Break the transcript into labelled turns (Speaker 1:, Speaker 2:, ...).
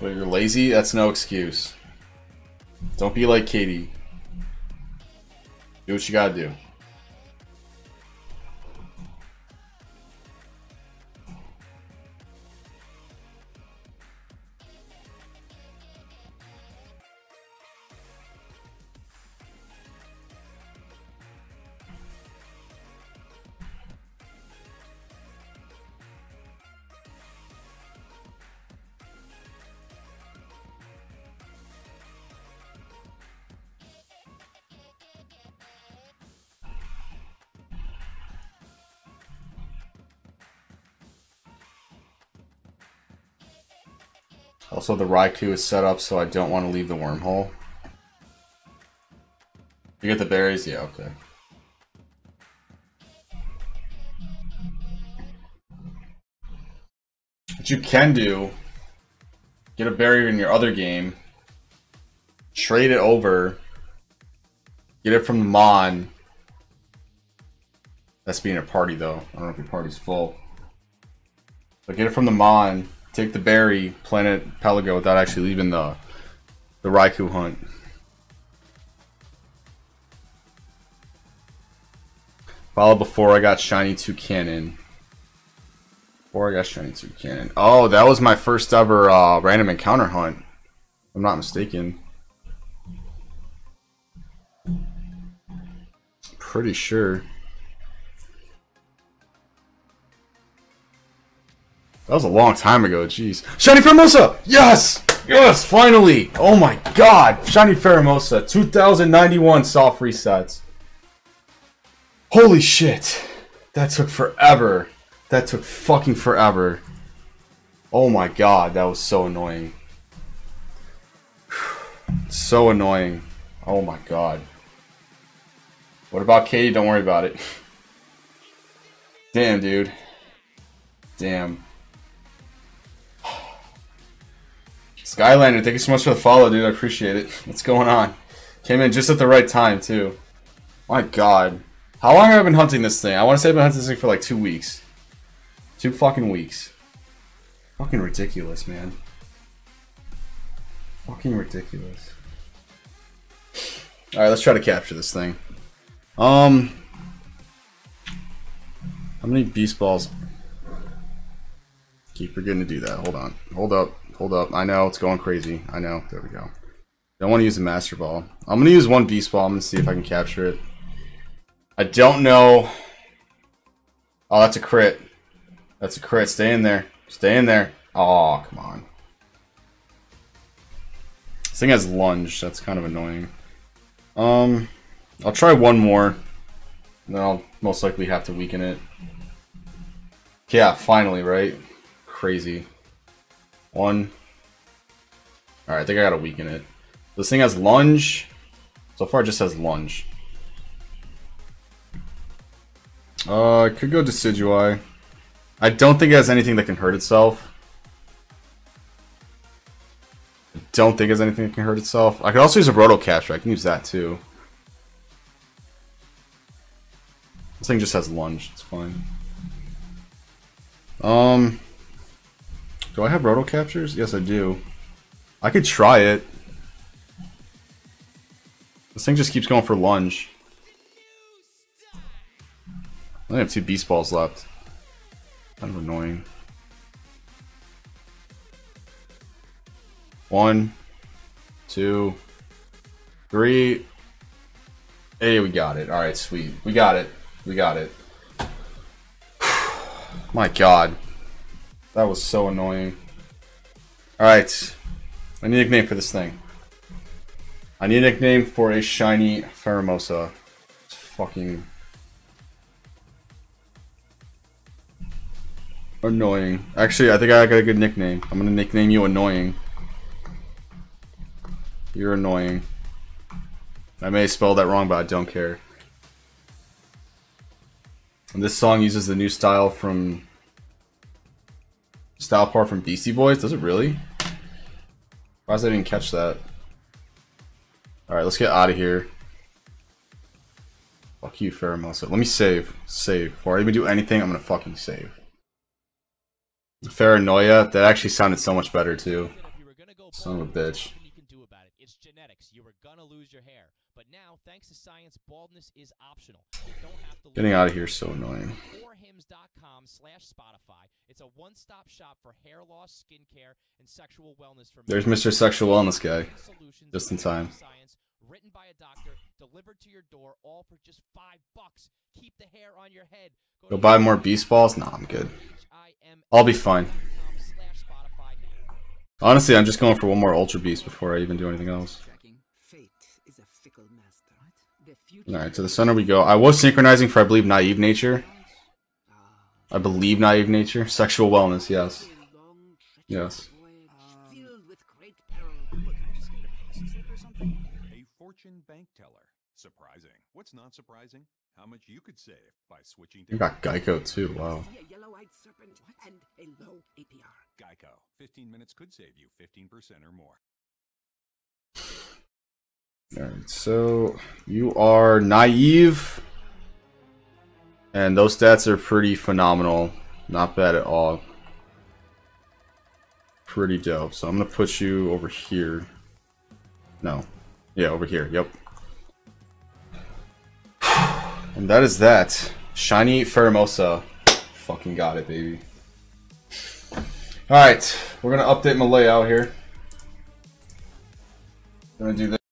Speaker 1: But you're lazy? That's no excuse. Don't be like Katie. Do what you gotta do. Also, the Raikou is set up so I don't want to leave the wormhole. You get the berries? Yeah, okay. What you can do, get a berry in your other game, trade it over, get it from the Mon. That's being a party though. I don't know if your party's full. But get it from the Mon, take the berry, planet Pelago without actually leaving the the Raikou hunt. Follow before I got shiny Toucannon. Before I got shiny Toucannon. Oh, that was my first ever uh, random encounter hunt. I'm not mistaken. Pretty sure. That was a long time ago, jeez. Shiny Pheromosa! Yes! Yes, finally! Oh my god! Shiny Pheromosa, 2091 soft resets. Holy shit! That took forever. That took fucking forever. Oh my god, that was so annoying. So annoying. Oh my god. What about Katie? Don't worry about it. Damn, dude. Damn. Skylander, thank you so much for the follow, dude. I appreciate it. What's going on? Came in just at the right time, too. My god. How long have I been hunting this thing? I want to say I've been hunting this thing for like two weeks. Two fucking weeks. Fucking ridiculous, man. Fucking ridiculous. Alright, let's try to capture this thing. Um... How many beast balls? Keep forgetting to do that. Hold on. Hold up. Hold up. I know, it's going crazy. I know. There we go. Don't want to use a Master Ball. I'm going to use one Beast Ball. I'm going to see if I can capture it. I don't know. Oh, that's a crit. That's a crit. Stay in there. Stay in there. Oh, come on. This thing has lunge. That's kind of annoying. Um, I'll try one more. Then I'll most likely have to weaken it. Yeah, finally, right? Crazy. One. Alright, I think I gotta weaken it. This thing has lunge. So far it just has lunge. Uh, I could go Decidueye. I don't think it has anything that can hurt itself. I don't think it has anything that can hurt itself. I could also use a Roto Capture. I can use that too. This thing just has lunge. It's fine. Um, do I have Roto Captures? Yes, I do. I could try it. This thing just keeps going for lunge. I only have two Beast Balls left. Kind of annoying. One, two, three. Hey, we got it. Alright, sweet. We got it. We got it. My god. That was so annoying. Alright. I need a nickname for this thing. I need a nickname for a shiny Pheromosa. It's fucking Annoying. Actually, I think I got a good nickname. I'm gonna nickname you Annoying. You're annoying. I may spell that wrong, but I don't care. And this song uses the new style from... Style part from Beastie Boys? Does it really? Why did I didn't catch that? Alright, let's get out of here. Fuck you, Pheromosa. Let me save. Save. Before I even do anything, I'm gonna fucking save. Faranoia, that actually sounded so much better too. Son of a bitch.
Speaker 2: Nothing you can do about it. It's genetics. You were gonna lose your hair, but now, thanks to science, baldness is optional. You don't have to.
Speaker 1: Getting out of here is so annoying.
Speaker 2: Forhims.com slash Spotify. It's a one-stop shop for hair loss, skincare, and sexual wellness for
Speaker 1: There's. Mr. Sexual Wellness guy. Just in time.
Speaker 2: Science, written by a doctor, delivered to your door, all for just five bucks. Keep the hair on your head.
Speaker 1: Go
Speaker 2: to
Speaker 1: buy more Beast Balls? Nah, I'm good. I'll be fine.
Speaker 2: Slash Spotify now.
Speaker 1: Honestly, I'm just going for one more Ultra Beast before I even do anything else.
Speaker 3: Checking. Fate is a fickle master. The future
Speaker 1: Alright, to the center we go. I was synchronizing for, I believe, Naive Nature. I believe Naive Nature. Sexual Wellness, yes.
Speaker 3: a long, treacherous
Speaker 1: Yes.
Speaker 3: voyage filled with great peril.
Speaker 4: Look, can I just get a deposit slip or something?
Speaker 5: A fortune bank teller. Surprising. What's not surprising? How much you could save by switching to
Speaker 1: You got Geico too, wow.
Speaker 5: 15 minutes could save you 15% or more.
Speaker 1: Alright, so you are naive. And those stats are pretty phenomenal. Not bad at all. Pretty dope. So I'm gonna put you over here. No. Yeah, over here. Yep. And that is that. Shiny Pheromosa. Fucking got it, baby. Alright, we're gonna update my layout here. Gonna do this.